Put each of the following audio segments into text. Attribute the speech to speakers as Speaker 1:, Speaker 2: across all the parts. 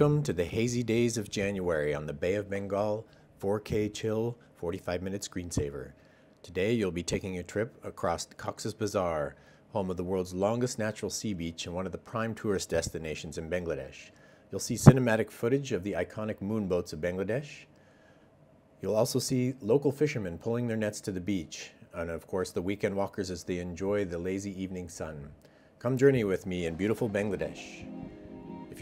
Speaker 1: Welcome to the hazy days of January on the Bay of Bengal 4K chill 45 minute screensaver. Today you'll be taking a trip across Cox's Bazar, home of the world's longest natural sea beach and one of the prime tourist destinations in Bangladesh. You'll see cinematic footage of the iconic moonboats of Bangladesh. You'll also see local fishermen pulling their nets to the beach, and of course the weekend walkers as they enjoy the lazy evening sun. Come journey with me in beautiful Bangladesh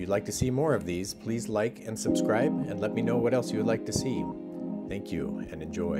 Speaker 1: you'd like to see more of these, please like and subscribe and let me know what else you would like to see. Thank you and enjoy.